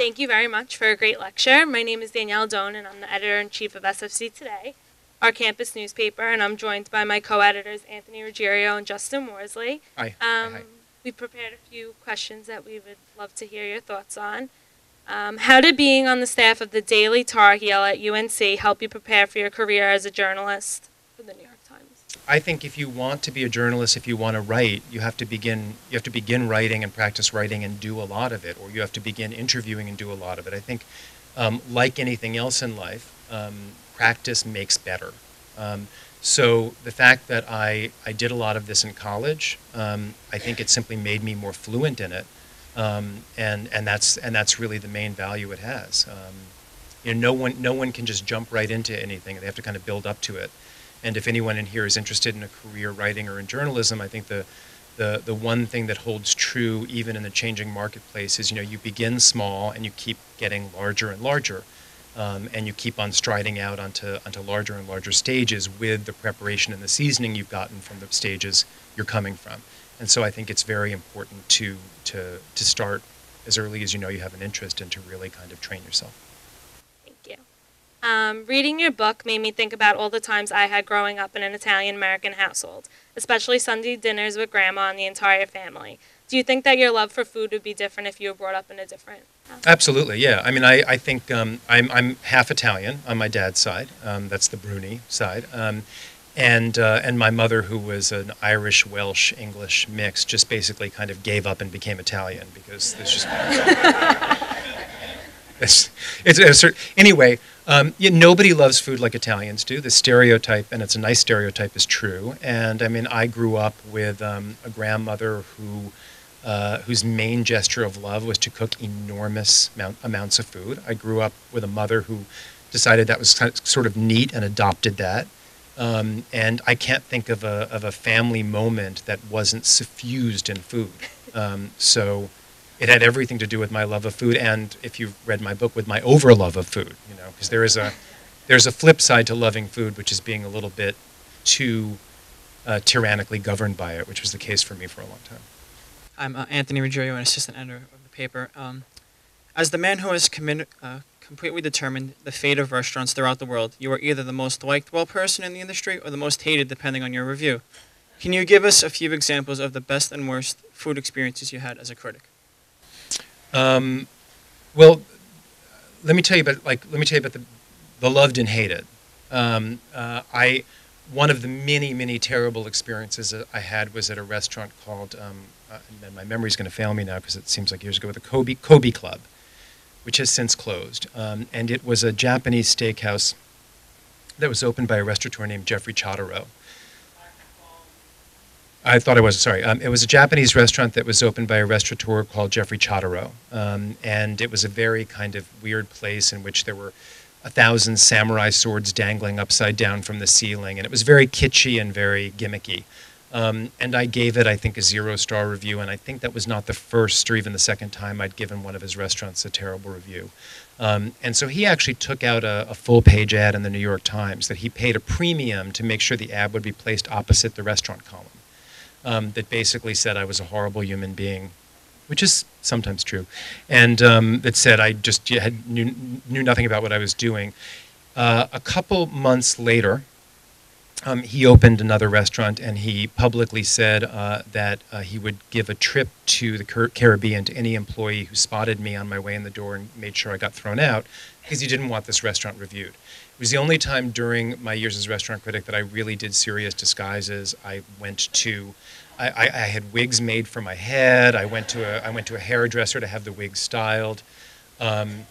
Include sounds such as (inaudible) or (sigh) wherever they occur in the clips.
Thank you very much for a great lecture. My name is Danielle Doan, and I'm the editor in chief of SFC Today, our campus newspaper, and I'm joined by my co editors, Anthony Ruggiero and Justin Worsley. Hi. Um, Hi. We prepared a few questions that we would love to hear your thoughts on. Um, how did being on the staff of the Daily Tar Heel at UNC help you prepare for your career as a journalist for the New? I think if you want to be a journalist, if you want to write, you have to begin. You have to begin writing and practice writing and do a lot of it, or you have to begin interviewing and do a lot of it. I think, um, like anything else in life, um, practice makes better. Um, so the fact that I I did a lot of this in college, um, I think it simply made me more fluent in it, um, and and that's and that's really the main value it has. Um, you know, no one no one can just jump right into anything. They have to kind of build up to it. And if anyone in here is interested in a career writing or in journalism, I think the, the, the one thing that holds true even in the changing marketplace is, you know, you begin small and you keep getting larger and larger. Um, and you keep on striding out onto, onto larger and larger stages with the preparation and the seasoning you've gotten from the stages you're coming from. And so I think it's very important to, to, to start as early as you know you have an interest and to really kind of train yourself. Um, reading your book made me think about all the times I had growing up in an Italian American household, especially Sunday dinners with grandma and the entire family. Do you think that your love for food would be different if you were brought up in a different house? Absolutely, yeah. I mean, I, I think um, I'm, I'm half Italian on my dad's side. Um, that's the Bruni side. Um, and, uh, and my mother, who was an Irish, Welsh, English mix, just basically kind of gave up and became Italian because there's just. (laughs) it's, it's anyway, um, yeah, nobody loves food like Italians do. The stereotype, and it's a nice stereotype, is true. And I mean, I grew up with um, a grandmother who, uh, whose main gesture of love was to cook enormous amount, amounts of food. I grew up with a mother who decided that was kind of, sort of neat and adopted that. Um, and I can't think of a, of a family moment that wasn't suffused in food. Um, so it had everything to do with my love of food, and if you've read my book, with my over love of food. You know, because there is a there's a flip side to loving food, which is being a little bit too uh, tyrannically governed by it, which was the case for me for a long time. I'm uh, Anthony Ruggiero, an assistant editor of the paper. Um, as the man who has uh, completely determined the fate of restaurants throughout the world, you are either the most liked well person in the industry or the most hated, depending on your review. Can you give us a few examples of the best and worst food experiences you had as a critic? Um, well, let me tell you about like let me tell you about the the loved and hated. Um, uh, I one of the many many terrible experiences I had was at a restaurant called um, uh, and my memory's going to fail me now because it seems like years ago the Kobe Kobe Club, which has since closed, um, and it was a Japanese steakhouse that was opened by a restaurateur named Jeffrey Chodorow. I thought I was sorry. Um, it was a Japanese restaurant that was opened by a restaurateur called Jeffrey Chodorow, um, and it was a very kind of weird place in which there were a thousand samurai swords dangling upside down from the ceiling, and it was very kitschy and very gimmicky. Um, and I gave it, I think, a zero star review, and I think that was not the first or even the second time I'd given one of his restaurants a terrible review. Um, and so he actually took out a, a full page ad in the New York Times that he paid a premium to make sure the ad would be placed opposite the restaurant column um, that basically said I was a horrible human being, which is sometimes true, and um, that said I just had knew, knew nothing about what I was doing. Uh, a couple months later, um, he opened another restaurant and he publicly said uh, that uh, he would give a trip to the Car- Caribbean to any employee who spotted me on my way in the door and made sure I got thrown out because he didn't want this restaurant reviewed. It was the only time during my years as restaurant critic that I really did serious disguises. I went to, I, I, had wigs made for my head. I went to a, I went to a hairdresser to have the wig styled. Um,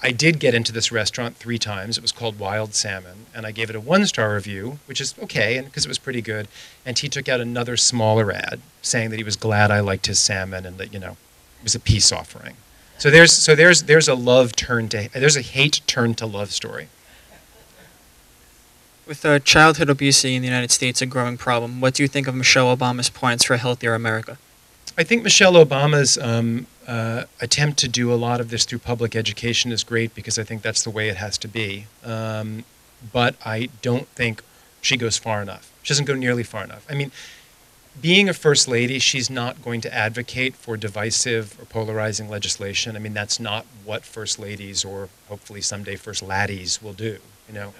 I did get into this restaurant three times. It was called Wild Salmon, and I gave it a one star review, which is okay, and because it was pretty good. And he took out another smaller ad saying that he was glad I liked his salmon and that you know it was a peace offering. So there's so there's there's a love turn to there's a hate turn to love story. With uh, childhood obesity in the United States a growing problem, what do you think of Michelle Obama's plans for a healthier America? I think Michelle Obama's um, uh, attempt to do a lot of this through public education is great because I think that's the way it has to be. Um, but I don't think she goes far enough. She doesn't go nearly far enough. I mean, being a first lady, she's not going to advocate for divisive or polarizing legislation. I mean, that's not what first ladies or hopefully someday first laddies will do. You know,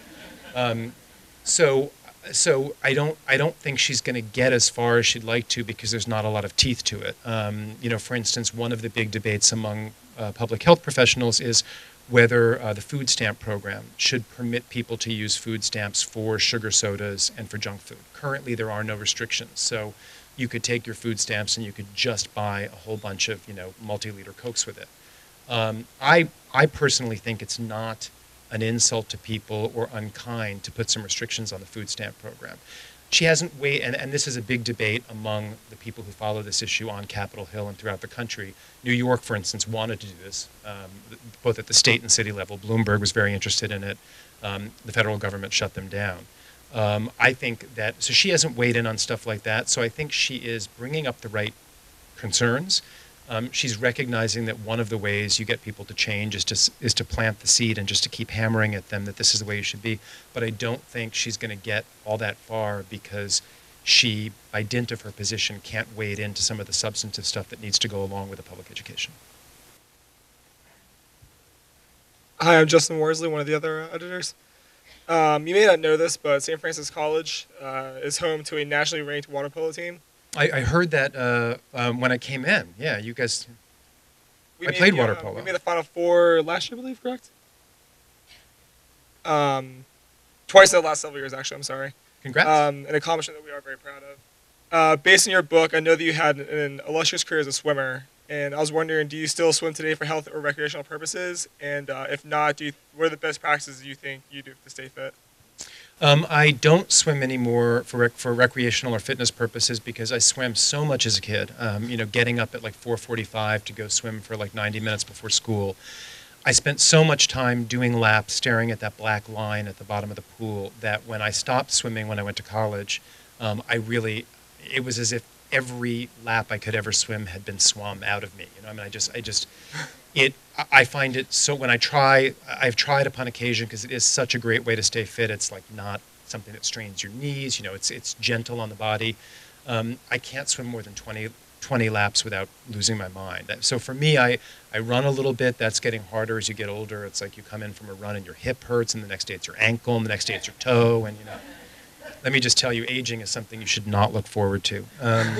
um, so so I don't I don't think she's going to get as far as she'd like to because there's not a lot of teeth to it. Um, you know, for instance, one of the big debates among uh, public health professionals is whether uh, the food stamp program should permit people to use food stamps for sugar sodas and for junk food. Currently, there are no restrictions, so you could take your food stamps and you could just buy a whole bunch of you know multi-liter cokes with it. Um, I I personally think it's not an insult to people or unkind to put some restrictions on the food stamp program. She hasn't weighed, and, and this is a big debate among the people who follow this issue on Capitol Hill and throughout the country. New York, for instance, wanted to do this, um, both at the state and city level. Bloomberg was very interested in it. Um, the federal government shut them down. Um, I think that, so she hasn't weighed in on stuff like that. So I think she is bringing up the right concerns. Um, she's recognizing that one of the ways you get people to change is to is to plant the seed and just to keep hammering at them that this is the way you should be. But I don't think she's going to get all that far because she, by dint of her position, can't wade into some of the substantive stuff that needs to go along with a public education. Hi, I'm Justin Worsley, one of the other editors. Um, you may not know this, but St. Francis College uh, is home to a nationally ranked water polo team. I, I heard that uh, um, when I came in. Yeah, you guys. We I made played water uh, polo. We made the Final Four last year, I believe, correct? Um, twice in the last several years, actually. I'm sorry. Congrats. Um, an accomplishment that we are very proud of. Uh, based on your book, I know that you had an illustrious career as a swimmer, and I was wondering, do you still swim today for health or recreational purposes? And uh, if not, do you, what are the best practices you think you do to stay fit? Um, I don't swim anymore for rec- for recreational or fitness purposes because I swam so much as a kid. Um, you know, getting up at like 4:45 to go swim for like 90 minutes before school. I spent so much time doing laps, staring at that black line at the bottom of the pool, that when I stopped swimming when I went to college, um, I really, it was as if every lap I could ever swim had been swum out of me. You know, I mean, I just, I just, it, I find it so when I try, I've tried upon occasion because it is such a great way to stay fit. It's like not something that strains your knees. You know, it's it's gentle on the body. Um, I can't swim more than 20, 20 laps without losing my mind. So for me, I, I run a little bit. That's getting harder as you get older. It's like you come in from a run and your hip hurts, and the next day it's your ankle, and the next day it's your toe, and you know. Let me just tell you, aging is something you should not look forward to. Um,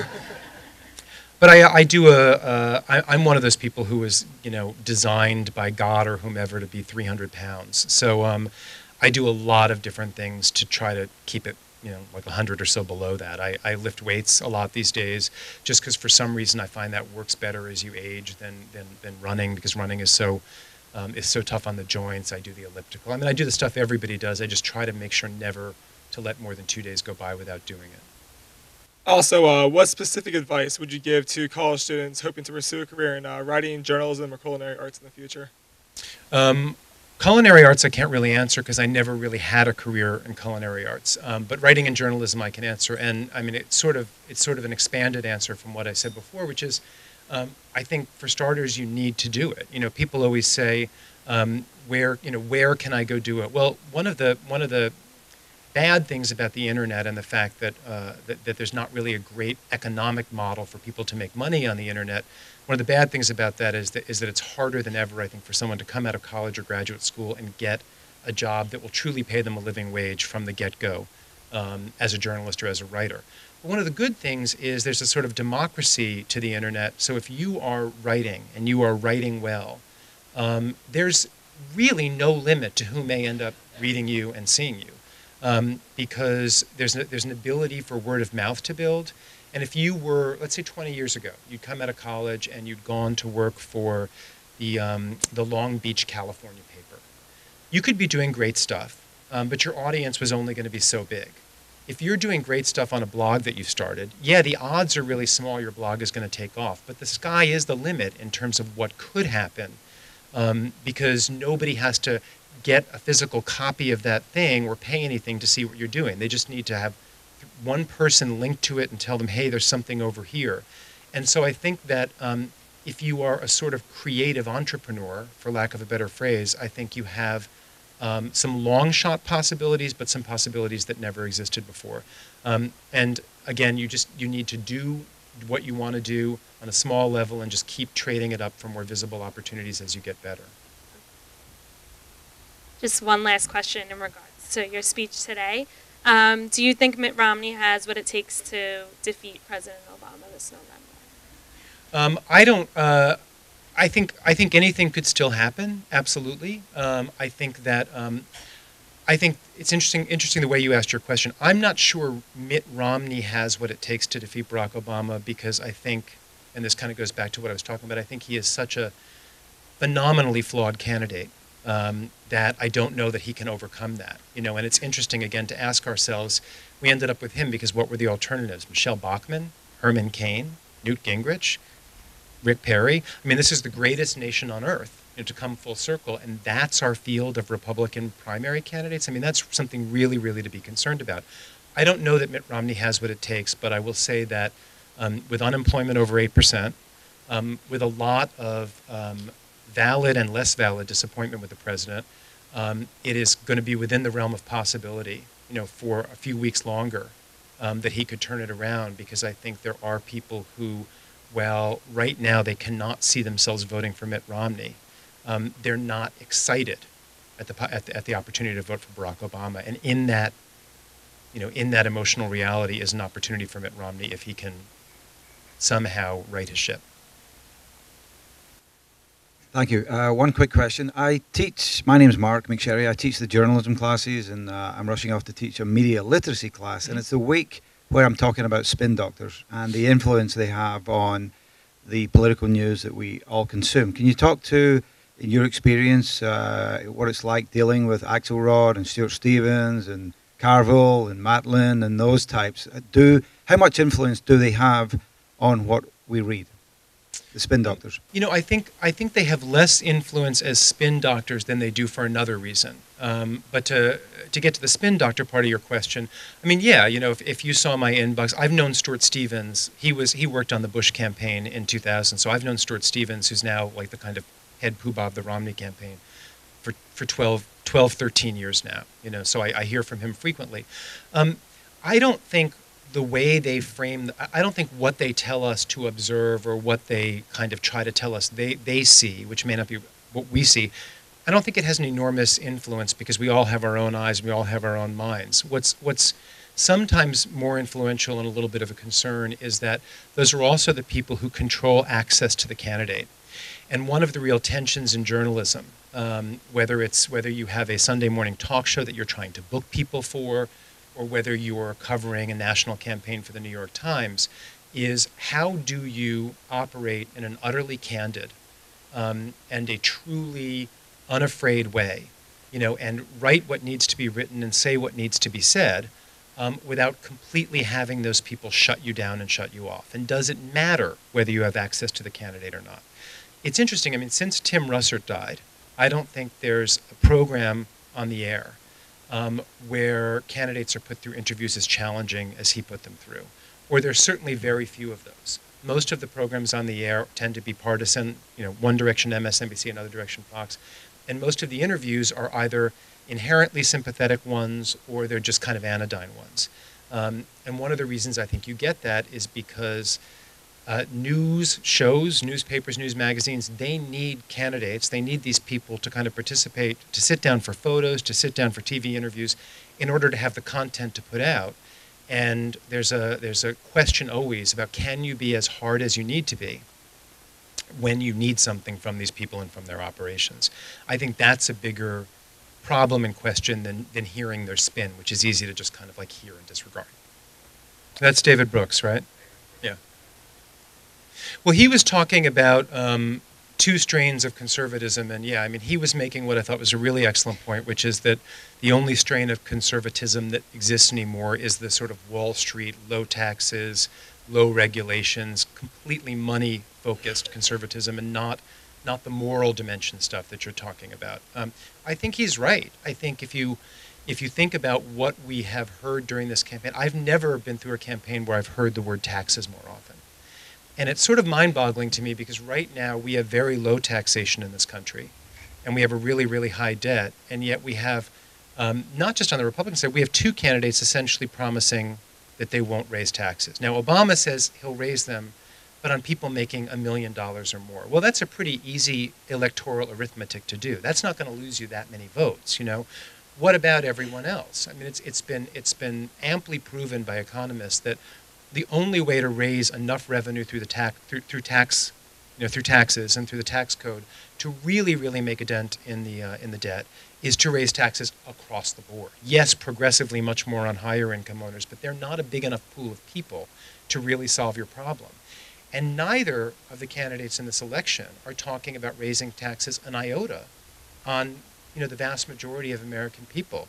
but I, I do a, uh, I, I'm one of those people who was, you know, designed by God or whomever to be 300 pounds. So um, I do a lot of different things to try to keep it, you know, like 100 or so below that. I, I lift weights a lot these days just because for some reason I find that works better as you age than, than, than running because running is so, um, is so tough on the joints. I do the elliptical. I mean, I do the stuff everybody does. I just try to make sure never to let more than two days go by without doing it. Also, uh, what specific advice would you give to college students hoping to pursue a career in uh, writing, journalism, or culinary arts in the future? Um, culinary arts I can't really answer because I never really had a career in culinary arts. Um, but writing and journalism I can answer, and I mean it's sort of it's sort of an expanded answer from what I said before, which is um, I think for starters you need to do it. You know, people always say um, where you know where can I go do it? Well, one of the one of the bad things about the internet and the fact that, uh, that, that there's not really a great economic model for people to make money on the internet. One of the bad things about that is that is that it's harder than ever, I think, for someone to come out of college or graduate school and get a job that will truly pay them a living wage from the get-go um, as a journalist or as a writer. But one of the good things is there's a sort of democracy to the internet. So if you are writing and you are writing well, um, there's really no limit to who may end up reading you and seeing you um, because there's, there's an ability for word of mouth to build. And if you were, let's say 20 years ago, you'd come out of college and you'd gone to work for the, um, the Long Beach, California paper, you could be doing great stuff, um, but your audience was only going to be so big. If you're doing great stuff on a blog that you started, yeah, the odds are really small your blog is going to take off, but the sky is the limit in terms of what could happen um, because nobody has to get a physical copy of that thing or pay anything to see what you're doing. They just need to have one person linked to it and tell them, hey, there's something over here. And so I think that um, if you are a sort of creative entrepreneur, for lack of a better phrase, I think you have Um, some long shot possibilities, but some possibilities that never existed before. Um, and again, you just you need to do what you want to do on a small level and just keep trading it up for more visible opportunities as you get better. Just one last question in regards to your speech today. Um, do you think Mitt Romney has what it takes to defeat President Obama this November? Um, I don't. Uh, I think I think anything could still happen. Absolutely. Um, I think that. Um, I think it's interesting. Interesting the way you asked your question. I'm not sure Mitt Romney has what it takes to defeat Barack Obama because I think, and this kind of goes back to what I was talking about. I think he is such a phenomenally flawed candidate um, that I don't know that he can overcome that. You know, and it's interesting again to ask ourselves. We ended up with him because what were the alternatives? Michele Bachmann, Herman Cain, Newt Gingrich, Rick Perry. I mean, this is the greatest nation on earth you know, to come full circle, and that's our field of Republican primary candidates. I mean, that's something really, really to be concerned about. I don't know that Mitt Romney has what it takes, but I will say that um, with unemployment over 8%, um, with a lot of um, valid and less valid disappointment with the president, um, it is going to be within the realm of possibility, you know, for a few weeks longer um, that he could turn it around because I think there are people who, well, right now they cannot see themselves voting for Mitt Romney. Um, they're not excited at the, at the at the opportunity to vote for Barack Obama, and in that, you know, in that emotional reality is an opportunity for Mitt Romney if he can somehow right his ship. Thank you. Uh, one quick question. I teach, my name is Mark McSherry. I teach the journalism classes and uh, I'm rushing off to teach a media literacy class. And it's the week where I'm talking about spin doctors and the influence they have on the political news that we all consume. Can you talk to, in your experience, uh, what it's like dealing with Axelrod and Stuart Stevens and Carville and Matalin and those types? Uh, do How much influence do they have on what we read? The spin doctors? You know, I think I think they have less influence as spin doctors than they do for another reason. Um, but to to get to the spin doctor part of your question, I mean, yeah, you know, if, if you saw my inbox, I've known Stuart Stevens. He was he worked on the Bush campaign in 2000, so I've known Stuart Stevens, who's now like the kind of head poobah of the Romney campaign, for for 12, 12 13 years now. You know, so I, I hear from him frequently. Um, I don't think the way they frame, I don't think what they tell us to observe or what they kind of try to tell us they, they see, which may not be what we see, I don't think it has an enormous influence because we all have our own eyes, and we all have our own minds. What's, what's sometimes more influential and a little bit of a concern is that those are also the people who control access to the candidate. And one of the real tensions in journalism, um, whether it's whether you have a Sunday morning talk show that you're trying to book people for, or whether you're covering a national campaign for the New York Times, is how do you operate in an utterly candid um, and a truly unafraid way, you know, and write what needs to be written and say what needs to be said um, without completely having those people shut you down and shut you off? And does it matter whether you have access to the candidate or not? It's interesting. I mean, since Tim Russert died, I don't think there's a program on the air um, where candidates are put through interviews as challenging as he put them through. Or there's certainly very few of those. Most of the programs on the air tend to be partisan, you know, one direction MSNBC, another direction Fox. And most of the interviews are either inherently sympathetic ones or they're just kind of anodyne ones. Um, and one of the reasons I think you get that is because uh, news shows, newspapers, news magazines, they need candidates. They need these people to kind of participate, to sit down for photos, to sit down for TV interviews, in order to have the content to put out. And there's a there's a question always about can you be as hard as you need to be when you need something from these people and from their operations. I think that's a bigger problem and question than than hearing their spin, which is easy to just kind of like hear and disregard. That's David Brooks, right? Yeah. Well, he was talking about um, two strains of conservatism, and yeah, I mean, he was making what I thought was a really excellent point, which is that the only strain of conservatism that exists anymore is the sort of Wall Street, low taxes, low regulations, completely money focused conservatism, and not not the moral dimension stuff that you're talking about. Um, I think he's right. I think if you if you think about what we have heard during this campaign, I've never been through a campaign where I've heard the word taxes more often. And it's sort of mind boggling to me because right now we have very low taxation in this country. and we have a really, really high debt, and yet we have, um, not just on the Republican side, we have two candidates essentially promising that they won't raise taxes. Now, Obama says he'll raise them, but on people making a million dollars or more. Well, that's a pretty easy electoral arithmetic to do. That's not going to lose you that many votes, you know. What about everyone else? I mean, it's, it's, been, it's been amply proven by economists that the only way to raise enough revenue through the tax through, through tax you know through taxes and through the tax code to really really make a dent in the uh, in the debt is to raise taxes across the board. Yes, progressively much more on higher income owners, but they're not a big enough pool of people to really solve your problem. And neither of the candidates in this election are talking about raising taxes an iota on you know the vast majority of American people.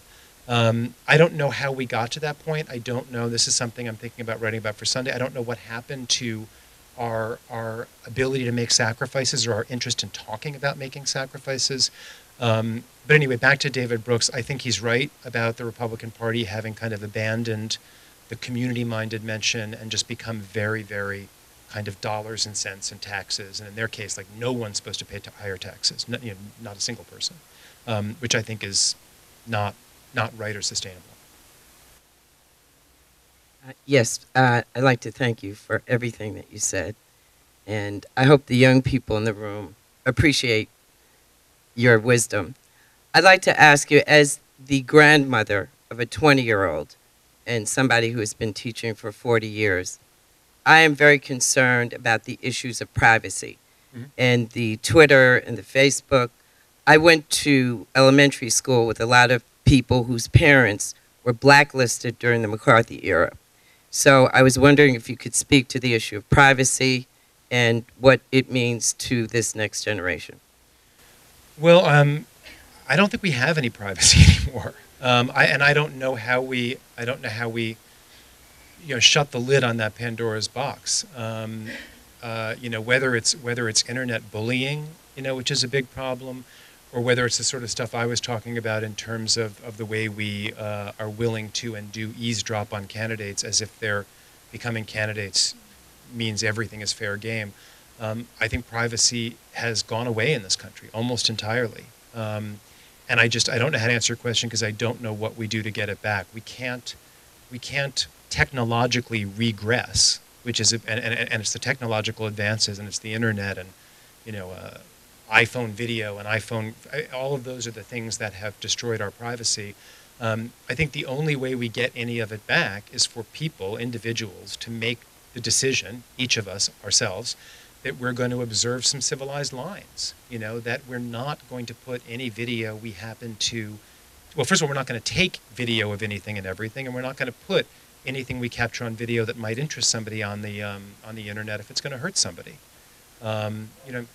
Um, I don't know how we got to that point. I don't know. This is something I'm thinking about writing about for Sunday. I don't know what happened to our our ability to make sacrifices or our interest in talking about making sacrifices. Um, but anyway, back to David Brooks. I think he's right about the Republican Party having kind of abandoned the community-minded mention and just become very, very kind of dollars and cents and taxes. And in their case, like no one's supposed to pay higher taxes, not, you know, not a single person, um, which I think is not not right or sustainable. Uh, yes, uh, I'd like to thank you for everything that you said. And I hope the young people in the room appreciate your wisdom. I'd like to ask you, as the grandmother of a 20 year old and somebody who has been teaching for 40 years, I am very concerned about the issues of privacy Mhm. and the Twitter and the Facebook. I went to elementary school with a lot of people whose parents were blacklisted during the McCarthy era. So I was wondering if you could speak to the issue of privacy and what it means to this next generation. Well, um, I don't think we have any privacy (laughs) anymore, um, I, and I don't know how we. I don't know how we, you know, shut the lid on that Pandora's box. Um, uh, you know, whether it's whether it's internet bullying, you know, which is a big problem, or whether it's the sort of stuff I was talking about in terms of, of the way we uh, are willing to and do eavesdrop on candidates as if they're becoming candidates means everything is fair game. Um, I think privacy has gone away in this country almost entirely. Um, and I just I don't know how to answer your question because I don't know what we do to get it back. We can't we can't technologically regress, which is and, and, and it's the technological advances and it's the internet and you know uh, iPhone video and iPhone, all of those are the things that have destroyed our privacy. Um, I think the only way we get any of it back is for people, individuals, to make the decision, each of us ourselves, that we're going to observe some civilized lines. You know, that we're not going to put any video we happen to. Well, first of all, we're not going to take video of anything and everything, and we're not going to put anything we capture on video that might interest somebody on the um, on the internet if it's going to hurt somebody. Um, you know,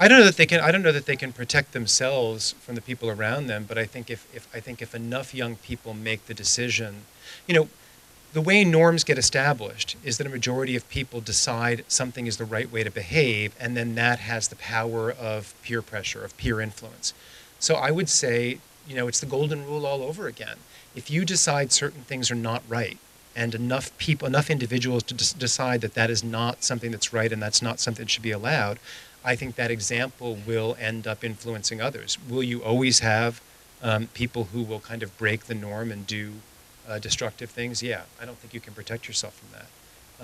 I don't know that they can. I don't know that they can protect themselves from the people around them. But I think if, if I think if enough young people make the decision, you know, the way norms get established is that a majority of people decide something is the right way to behave, and then that has the power of peer pressure, of peer influence. So I would say, you know, it's the golden rule all over again. If you decide certain things are not right, and enough people, enough individuals to decide that that is not something that's right and that's not something that should be allowed, I think that example will end up influencing others. Will you always have um, people who will kind of break the norm and do uh, destructive things? Yeah, I don't think you can protect yourself from that.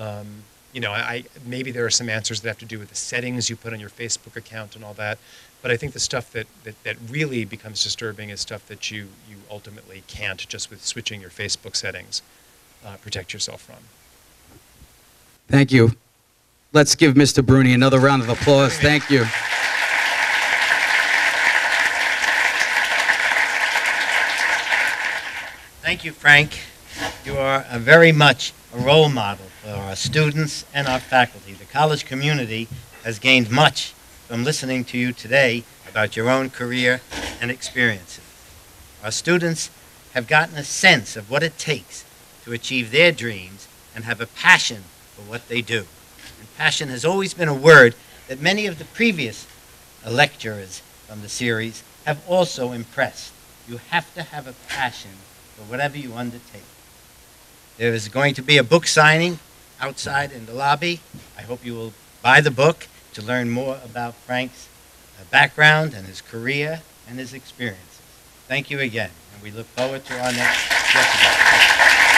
Um, you know, I, maybe there are some answers that have to do with the settings you put on your Facebook account and all that, but I think the stuff that, that, that really becomes disturbing is stuff that you, you ultimately can't just with switching your Facebook settings uh, protect yourself from. Thank you. Let's give Mr. Bruni another round of applause. Thank you. Thank you, Frank. You are a very much a role model for our students and our faculty. The college community has gained much from listening to you today about your own career and experiences. Our students have gotten a sense of what it takes to achieve their dreams and have a passion for what they do. And passion has always been a word that many of the previous lecturers from the series have also impressed. You have to have a passion for whatever you undertake. There is going to be a book signing outside in the lobby. I hope you will buy the book to learn more about Frank's uh, background and his career and his experiences. Thank you again, and we look forward to our next get-together.